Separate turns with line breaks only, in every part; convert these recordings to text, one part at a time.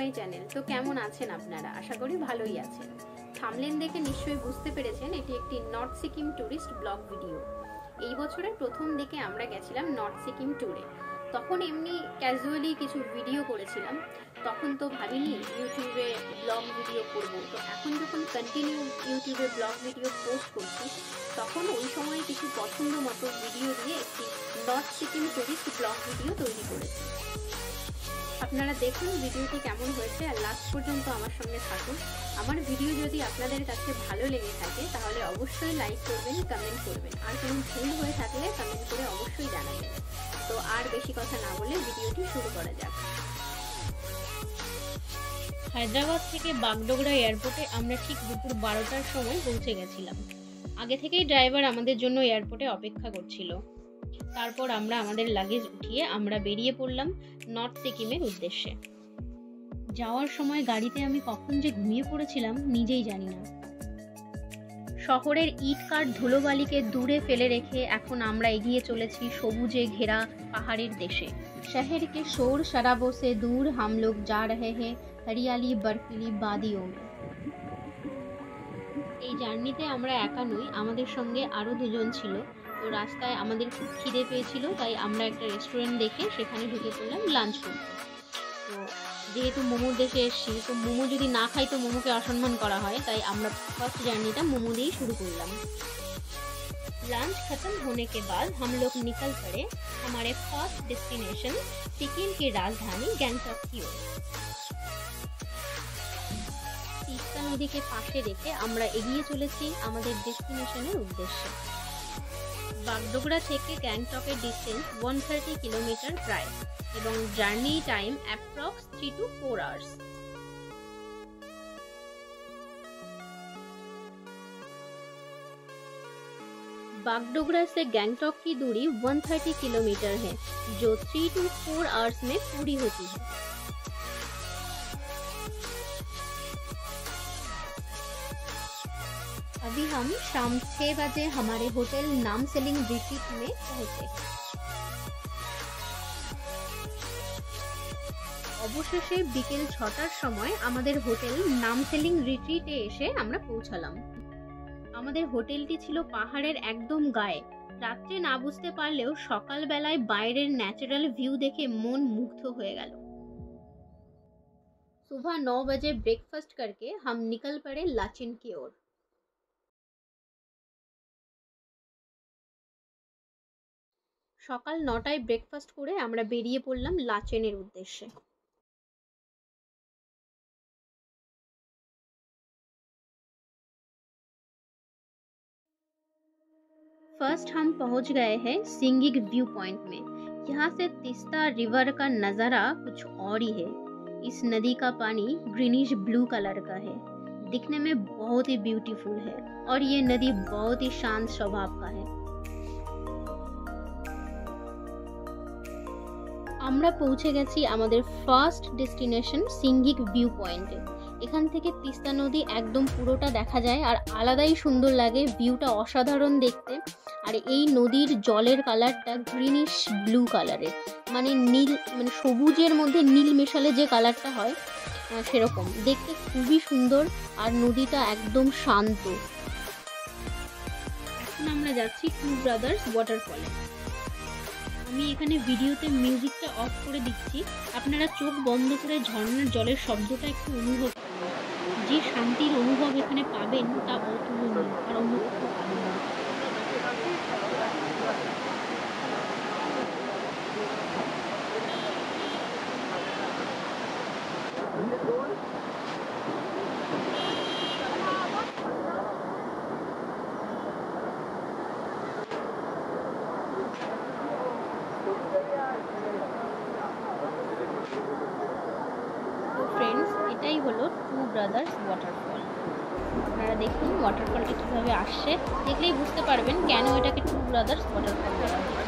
My channel. তো কেমন আছেন আপনারা? আশা করি ভালোই আছেন। থামলেন দেখে নিশ্চয়ই বুঝতে পেরেছেন এটি একটি north Sikkim tourist blog video. এই বছরের প্রথম দিকে আমরা গেছিলাম নর্থ সিকিম ট্যুরে। তখন এমনি ক্যাজুয়ালি কিছু ভিডিও করেছিলাম। তখন তো ভাবিনি ইউটিউবে ব্লগ ভিডিও করব। তো এখন যখন কন্টিনিউ ইউটিউবে ব্লগ ভিডিও পোস্ট করছি, তখন ওই সময় কিছু পছন্দ মতো ভিডিও দিয়ে একটি north Sikkim tourist blog video তৈরি করেছি। আপনারা দেখুন ভিডিওটি কেমন হয়েছে আর লাস্ট পর্যন্ত আমার সঙ্গে থাকুন। আমার ভিডিও যদি আপনাদের কাছে ভালো লেগে থাকে, তাহলে অবশ্যই লাইক করবেন কমেন্ট করবেন। আর কোনো ভুল হয়ে থাকলে কমেন্ট করে অবশ্যই জানাবেন। তো আর বেশি কথা না বলে ভিডিওটি শুরু করা যাক।
হায়দ্রাবাদ থেকে বাগডোগরা এয়ারপোর্টে আমরা ঠিক দুপুর বারোটার সময় পৌঁছে গেছিলাম। আগে থেকেই ড্রাইভার আমাদের জন্য এয়ারপোর্টে অপেক্ষা করছিল। তারপর আমরা আমাদের লাগেজ উঠিয়ে আমরা বেরিয়ে পড়লাম নর্থ সিকিমের উদ্দেশ্যে। যাওয়ার সময় গাড়িতে আমি কখন যে ঘুমিয়ে পড়েছিলাম নিজেই জানি না। শহরের ইট কাঠ ধুলোবালিকে দূরে ফেলে রেখে এখন আমরা এগিয়ে চলেছি সবুজে ঘেরা পাহাড়ের দেশে। শহরকে শোর শরাবো সে দূর হাম লোক যা রহে হে হরিয়ালি, বরফিলি, বাদিও এই জার্নিতে আমরা একা নই, আমাদের সঙ্গে আরও দুজন ছিল। তো রাস্তায় আমাদের খুব খিদে পেয়েছিল তাই আমরা একটা রেস্টুরেন্ট দেখে সেখানে ঢুকে পড়লাম লাঞ্চ করতে তো যেহেতু মোমোর দেশে এসেছি তো মোমো যদি না খাই তো মোমোকে অসম্মান করা হয় তাই আমরা ফার্স্ট জার্নিটা মোমো দিয়েই শুরু করলাম लंच खत्म होने के बाद हम लोग निकल पड़े हमारे फर्स्ट डेस्टिनेशन सिक्किम की राजधानी গ্যাংটক की ओर তিস্তা নদীকে পাশে রেখে আমরা এগিয়ে চলেছি আমাদের ডেস্টিনেশনের উদ্দেশ্যে বাগডোগরা থেকে গ্যাংটকের ডিস্টেন্স ওয়ান থার্টি কিলোমিটার প্রায় এবং journey time approx three to four hours Bagdogra से गैंगटॉक की दूरी 130 किलोमीटर है जो 3 टू 4 आवर्स में पूरी होती है अभी हम शाम 6 बजे हमारे होटल नाम सेलिंग रिट्रीट में पहुंचे অবশেষে বিকেল ছটার সময় আমাদের হোটেল নামসেলিং রিট্রিটে এসে আমরা পৌঁছালাম আমাদের হোটেলটি ছিল পাহাড়ের একদম গায়ে রাত্রে না বুঝতে পারলেও সকালবেলায় বাইরের ন্যাচারাল ভিউ দেখে মন মুগ্ধ হয়ে গেল सुबह नौ बजे ब्रेकफास्ट करके हम निकल पड़े लाचिन की ओर সকাল নটায় ব্রেকফাস্ট করে আমরা বেরিয়ে পড়লাম লাচেনের উদ্দেশ্যে फर्स्ट हम पहुंच गए हैं सिंगिग व्यू पॉइंट में यहाँ से तिस्ता रिवर का नज़ारा कुछ और ही है इस नदी का पानी ग्रीनिश ब्लू कलर का है दिखने में बहुत ही ब्यूटीफुल है और ये नदी बहुत ही शांत स्वभाव का है আমরা পৌঁছে গেছি আমাদের ফার্স্ট ডেস্টিনেশন সিঙ্গিক ভিউ পয়েন্টে এখান থেকে তিস্তা নদী একদম পুরোটা দেখা যায় আর আলাদাই সুন্দর লাগে ভিউটা অসাধারণ দেখতে। আর এই নদীর জলের কালারটা গ্রিনিশ ব্লু কালারের মানে নীল মানে সবুজের মধ্যে নীল মেশালে যে কালারটা হয় সেরকম। দেখতে খুবই সুন্দর আর নদীটা একদম শান্ত। এখন আমরা যাচ্ছি টু ব্রাদার্স ওয়াটারফলে আমি এখানে ভিডিওতে মিউজিকটা অফ করে দিচ্ছি। আপনারা চোখ বন্ধ করে ঝর্ণার জলের শব্দটা একটু অনুভব করুন যে শান্তির অনুভব এখানে পাবেন তা অতুলনীয় আর অন্য কোথাও পাবেন না তো ফ্রেন্ডস এটাই হলো টু ব্রাদার্স ওয়াটারফল আপনারা দেখুন ওয়াটারফলটা কীভাবে আসছে। দেখলেই বুঝতে পারবেন কেন এটাকে টু ব্রাদার্স ওয়াটারফল বলা হয়।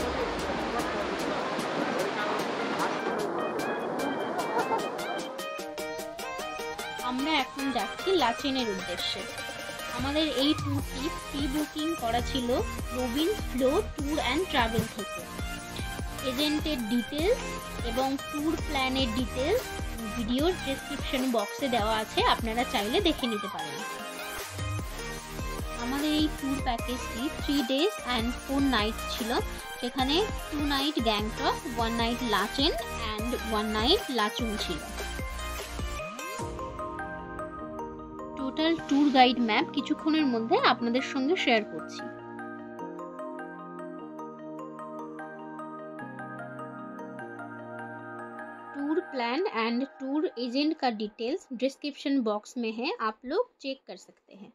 আমরা এখন যাচ্ছি লাচেনের উদ্দেশ্যে। আমাদের এই ট্যুরটি প্রি বুকিং করা ছিল Robin flow tour and travel থেকে। এজেন্টের ডিটেলস এবং ট্যুর প্ল্যানের ডিটেলস ভিডিওর ডেসক্রিপশন বক্সে দেওয়া আছে, আপনারা চাইলে দেখে নিতে পারেন। আমাদের এই tour প্যাকেজটি three days and four night ছিল। সেখানে two night Gangtok one night Lachen and one night Lachung ছিল। টোটাল ট্যুর গাইড ম্যাপ কিছুক্ষণের মধ্যে আপনাদের সঙ্গে শেয়ার করছি। एंड टूर एजेंट का डिटेल्स डिस्क्रिप्शन बॉक्स में है आप लोग चेक कर सकते हैं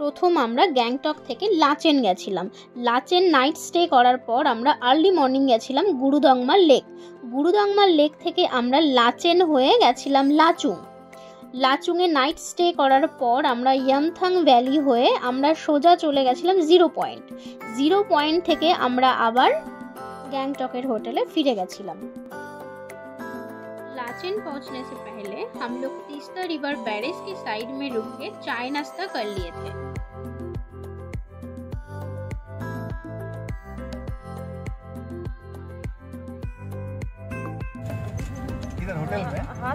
প্রথম আমরা গ্যাংটক থেকে লাচেন গেছিলাম লাচেন নাইট স্টে করার পর আমরা আর্লি মর্নিং গেছিলাম গুরুদংমা লেক গুরুদংমা লেক থেকে আমরা লাচেন হয়ে গেছিলাম লাচুং লাচুংয়ে নাইট স্টে করার পর আমরা ইয়ামথাং ভ্যালি হয়ে আমরা সোজা চলে গেছিলাম জিরো পয়েন্ট জিরো পয়েন্ট থেকে আমরা আবার गैंगटॉकेर होटल फिरे गए लाचेन पहुंचने से पहले हम लोग तीस्ता रिवर बैरेज की साइड में रुक के चाय नाश्ता कर लिए थे
में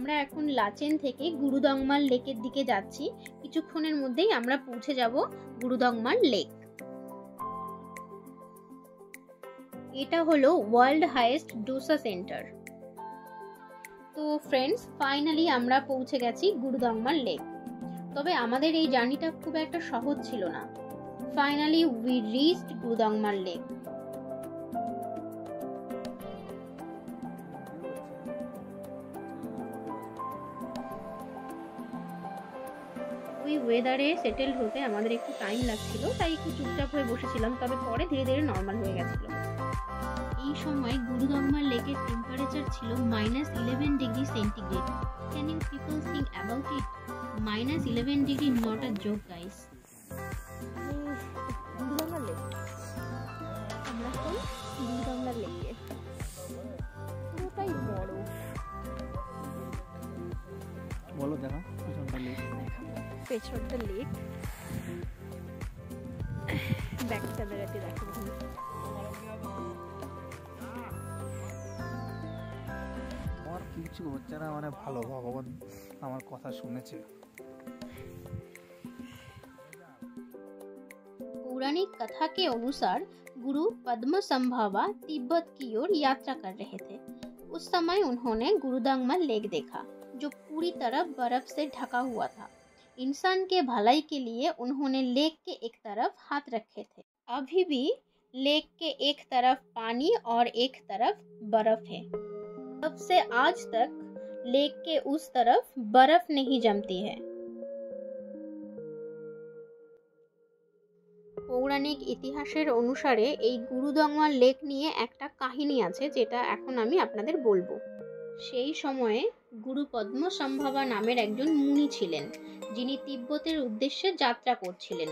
আমরা এখন লাচেন থেকে গুরুদংমার লেকের দিকে যাচ্ছি। কিছুক্ষণের মধ্যেই আমরা পৌঁছে যাব গুরুদংমার লেক। এটা হলো ওয়ার্ল্ড হাইয়েস্ট ডোসা সেন্টার। তো ফ্রেন্ডস ফাইনালি আমরা পৌঁছে গেছি গুরুদংমার লেক। তবে আমাদের এই জার্নিটা খুব একটা সহজ ছিল না। Finally, we reached Gudangmar Lake. ওয়েদারে সেটেল হতে আমাদের একটু টাইম লাগছিল তাই একটু চুপচাপ হয়ে বসেছিলাম তবে পরে ধীরে ধীরে নর্মাল হয়ে গেছিল। এই সময় গুরুদম্মার লেকের টেম্পারেচার ছিল minus eleven degree centigrade can you people think about it
minus eleven degree not a joke guys বড়
বলো দেখা।
পেছনটা লেক ব্যাক ক্যামেরাতে দেখো
আমার কিছু হচ্ছে না মানে ভালো ভগবান আমার কথা শুনেছে
पौराणिक कथा के अनुसार गुरु पद्म संभावा तिब्बत की ओर यात्रा कर रहे थे उस समय उन्होंने गुरुदांगमा लेक देखा जो पूरी तरह बर्फ से ढका हुआ था इंसान के भलाई के लिए उन्होंने लेक के एक तरफ हाथ रखे थे अभी भी लेक के एक तरफ पानी और एक तरफ बर्फ है तब से आज तक लेक के उस तरफ बर्फ नहीं जमती है পৌরাণিক ইতিহাসের অনুসারে এই গুরুদংমা লেক নিয়ে একটা কাহিনী আছে যেটা এখন আমি আপনাদের বলবো সেই সময়ে গুরু পদ্ম সম্ভাবা নামের একজন মুনি ছিলেন যিনি তিব্বতের উদ্দেশ্যে যাত্রা করছিলেন।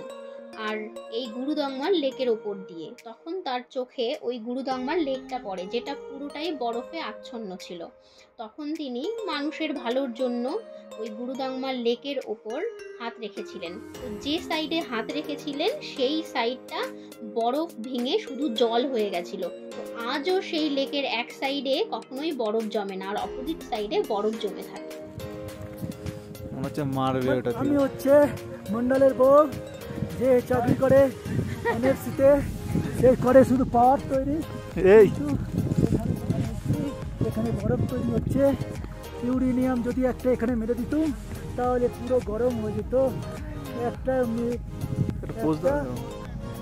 আর এই গুরুদংমার লেকের ওপর দিয়ে। তখন তার চোখে ওই গুরুদংমার লেকটা পড়ে যেটা পুরোটাই বরফে আচ্ছন্ন ছিল। তখন তিনি মানুষের ভালোর জন্য ওই গুরুদাংমার লেকের ওপর হাত রেখেছিলেন। তো যে সাইডে হাত রেখেছিলেন সেই সাইডটা বরফ ভেঙে শুধু জল হয়ে গেছিল। তো আজও সেই লেকের এক সাইডে কখনোই বরফ জমে না আর অপোজিট সাইডে বরফ জমে থাকে।
মনে হচ্ছে মারবে ওটা
আমি হচ্ছে মন্ডলের বউ যে চাকরি করে এনএফসিতে সে করে শুধু পাওয়ার তৈরি।
এই।
এখানে বরফ তৈরি হচ্ছে। ইউরেনিয়াম যদি একটা এখানে মেরে দিতুম তাহলে পুরো গরম হয়ে যেত। একটা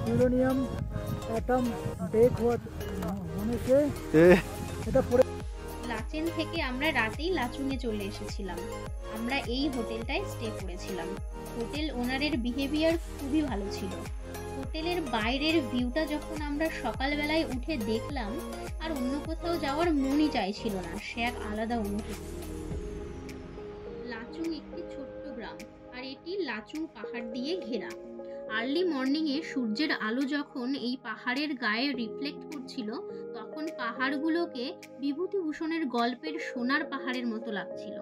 ইউরেনিয়াম অ্যাটম ব্রেক হওয়া হয়েছে
এ
এটা পরে
হোটেল থেকে আমরা রাতেই লাচুংয়ে চলে এসেছিলাম। আমরা এই হোটেলটায় স্টে করেছিলাম। হোটেল ওনারের বিহেভিয়ার খুবই ভালো ছিল। হোটেলের বাইরের ভিউটা যখন আমরা সকালবেলায় উঠে দেখলাম, আর অন্য কোথাও যাওয়ার মনই চাইছিল না, সে এক আলাদা অনুভূতি। লাচুং একটি ছোট্ট গ্রাম, আর এটি লাচুং পাহাড় দিয়ে ঘেরা। আর্লি মর্নিংয়ে সূর্যের আলো যখন এই পাহাড়ের গায়ে রিফ্লেক্ট করছিল তখন পাহাড়গুলোকে বিভূতিভূষণের গল্পের সোনার পাহাড়ের মতো লাগছিল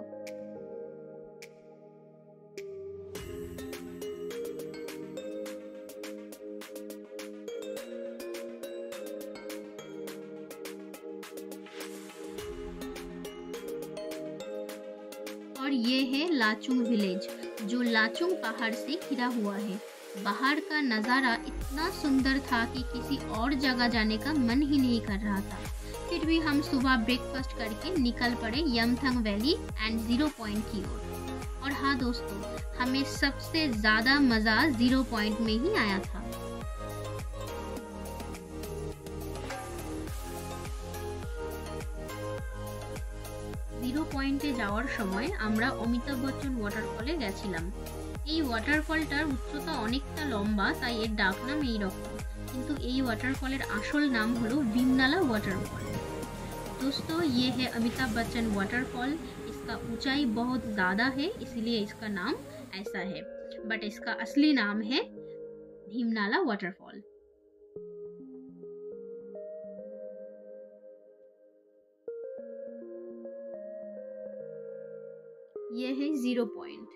और ये है लाचुंग विलेज जो लाचुंग पहाड़ से घिरा हुआ है बाहर का नज़ारा इतना सुंदर था कि किसी और जगह जाने का मन ही नहीं कर रहा था फिर भी हम सुबह ब्रेकफास्ट करके निकल पड़े Yumthang valley and zero point की ओर और हाँ दोस्तों हमें सबसे ज़्यादा मज़ा ज़ीरो पॉइंट में ही आया था জিরো পয়েন্টে যাওয়ার সময় আমরা অমিতাভ বচ্চন ওয়াটারফলে গেছিলাম এই ওয়াটারফলটার উচ্চতা অনেকটা লম্বা তাই এর ডাক নাম এইরকম কিন্তু এই ওয়াটারফলের আসল নাম হলো ভীমনালা ওয়াটারফল दोस्तों ये है अमिताभ बच्चन वाटरफॉल इसका ऊंचाई बहुत ज़्यादा है इसलिए इसका नाम ऐसा है बट इसका असली नाम है भीमनाला वाटरफॉल ইয়ে হে জিরো পয়েন্ট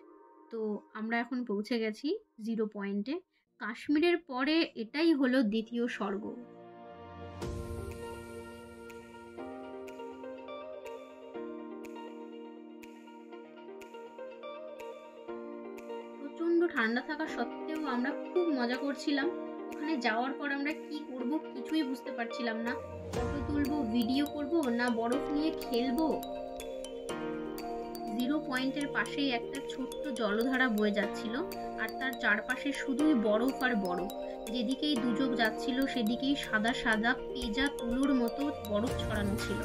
তো আমরা এখন পৌঁছে গেছি জিরো পয়েন্টে। কাশ্মীরের পরে এটাই হলো দ্বিতীয় স্বর্গ। প্রচণ্ড ঠান্ডা থাকা সত্ত্বেও আমরা খুব মজা করছিলাম। ওখানে যাওয়ার পর আমরা কি করব কিছুই বুঝতে পারছিলাম না। ফটো তুলবো ভিডিও করব না বরফ নিয়ে খেলব? জিরো পয়েন্টের পাশেই একটা ছোট্ট জলধারা বয়ে যাচ্ছিল, আর তার চারপাশে শুধুই বরফ আর বরফ। যেদিকেই দুজক যাচ্ছিল, সেদিকেই সাদা সাদা পেজা তুলোর মতো বরফ ছড়ানো ছিল।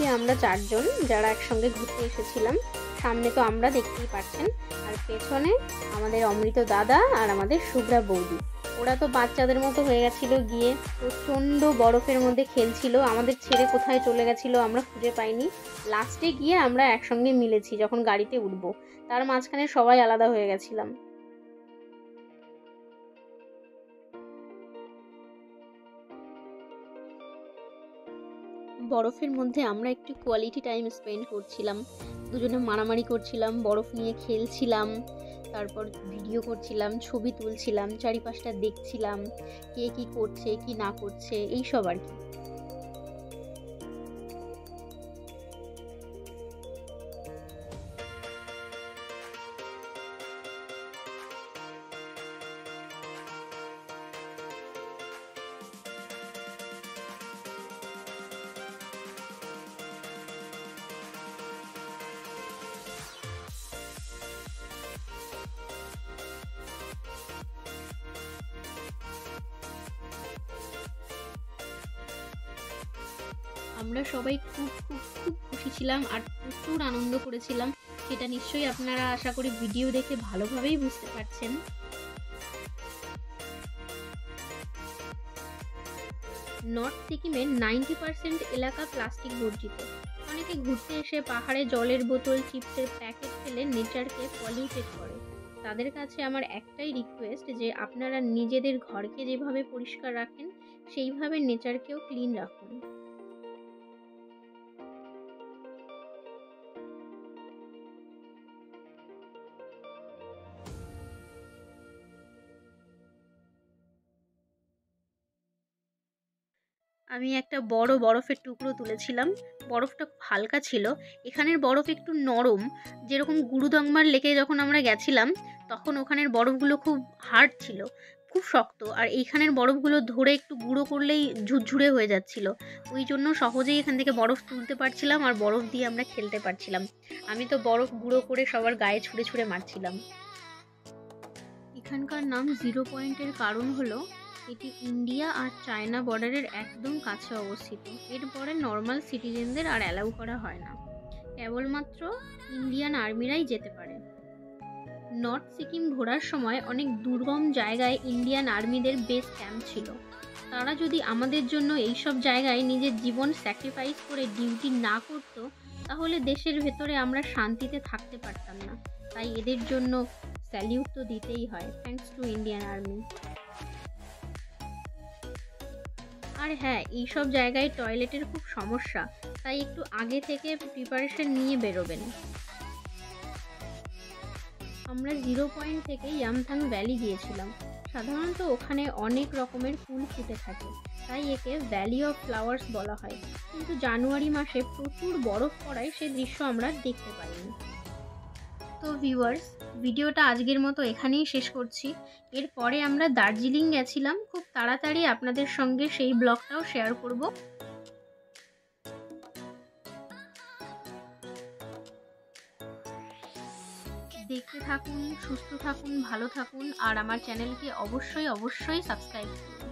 যে আমরা চারজন যারা একসঙ্গে ঘুরতে এসেছিলাম, সামনে তো আমরা দেখতেই পাচ্ছেন। আর পেছনে আমাদের অমৃত দাদা আর আমাদের শুভ্রা বৌদি। ওরা তো বাচ্চাদের মতো হয়ে গেছিল, গিয়ে প্রচণ্ড বরফের মধ্যে খেলছিল। আমাদের ছেড়ে কোথায় চলে গেছিল আমরা খুঁজে পাইনি। লাস্টে গিয়ে আমরা একসঙ্গে মিলেছি, যখন গাড়িতে উঠবো। তার মাঝখানে সবাই আলাদা হয়ে গেছিলাম। বরফের মধ্যে আমরা একটু কোয়ালিটি টাইম স্পেন্ড করছিলাম। দুজনে মারামারি করছিলাম, বরফ নিয়ে খেলছিলাম, তারপর ভিডিও করছিলাম, ছবি তুলছিলাম, চারিপাশটা দেখছিলাম, কে কি করছে, কি না করছে এই সব আর কি। আমরা সবাই খুব খুব খুব খুশি ছিলাম আর প্রচুর আনন্দ করেছিলাম। সেটা নিশ্চয়ই আপনারা আশা করি ভিডিও দেখে ভালোভাবেই বুঝতে পারছেন। নর্থ সিকিমের নাইনটি পার্সেন্ট এলাকা প্লাস্টিক বর্জিত। অনেকে ঘুরতে এসে পাহাড়ে জলের বোতল, চিপসের প্যাকেট ফেলে নেচারকে পলিউটেড করে। তাদের কাছে আমার একটাই রিকোয়েস্ট যে আপনারা নিজেদের ঘরকে যেভাবে পরিষ্কার রাখেন, সেইভাবে নেচারকেও ক্লিন রাখুন।
আমি একটা বড় বরফের টুকরো তুলেছিলাম। বরফটা হালকা ছিল। এখানের বরফ একটু নরম। যেরকম গুরুদংমার লেকে যখন আমরা গেছিলাম, তখন ওখানের বরফগুলো খুব হার্ড ছিল, খুব শক্ত। আর এইখানের বরফগুলো ধরে একটু গুঁড়ো করলেই ঝুরঝুরে হয়ে যাচ্ছিল। ওই জন্য সহজেই এখান থেকে বরফ তুলতে পারছিলাম আর বরফ দিয়ে আমরা খেলতে পারছিলাম। আমি তো বরফ গুঁড়ো করে সবার গায়ে ছুঁড়ে ছুঁড়ে মারছিলাম। এখানকার নাম জিরো পয়েন্টের কারণ হলো এটি ইন্ডিয়া আর চায়না বর্ডারের একদম কাছে অবস্থিত। এরপরে নর্মাল সিটিজেনদের আর অ্যালাউ করা হয় না। কেবলমাত্র ইন্ডিয়ান আর্মিরাই যেতে পারে। নর্থ সিকিম ঘোরার সময় অনেক দুর্গম জায়গায় ইন্ডিয়ান আর্মিদের বেস ক্যাম্প ছিল। তারা যদি আমাদের জন্য এইসব জায়গায় নিজের জীবন স্যাক্রিফাইস করে ডিউটি না করত, তাহলে দেশের ভেতরে আমরা শান্তিতে থাকতে পারতাম না। তাই এদের জন্য স্যালিউট তো দিতেই হয়। Thanks to Indian army. আর হ্যাঁ এইসব জায়গায় টয়লেটের খুব সমস্যা, তাই একটু আগে থেকে প্রিপারেশন নিয়ে বেরোবেন। আমরা জিরো পয়েন্ট থেকে ইয়ামথাং ভ্যালি গিয়েছিলাম। সাধারণত ওখানে অনেক রকমের ফুল ফুটে থাকে, তাই একে ভ্যালি অফ ফ্লাওয়ার্স বলা হয়। কিন্তু জানুয়ারি মাসে প্রচুর বরফ পড়ায় সে দৃশ্য আমরা দেখতে পাইনি। তো ভিউয়ার্স ভিডিওটা আজকের মতো এখানেই শেষ করছি। এরপরে আমরা দার্জিলিং গেছিলাম, খুব তাড়াতাড়ি আপনাদের সঙ্গে সেই ব্লগটাও শেয়ার করব। দেখতে থাকুন, সুস্থ থাকুন, ভালো থাকুন, আর আমার চ্যানেলকে অবশ্যই অবশ্যই সাবস্ক্রাইব করুন।